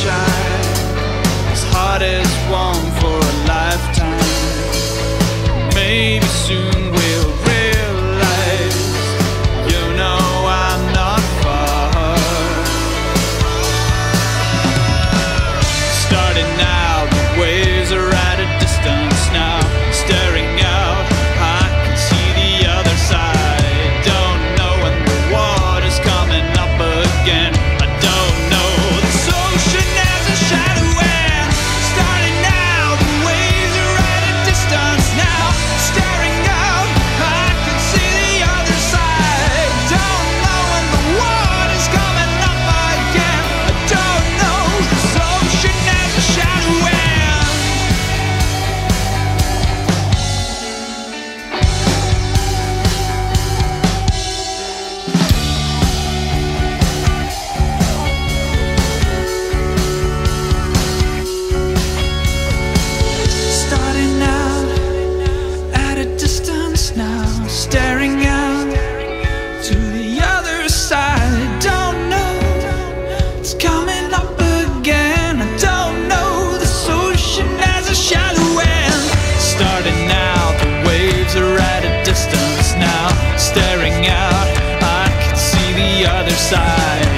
sunshine, out. I can see the other side.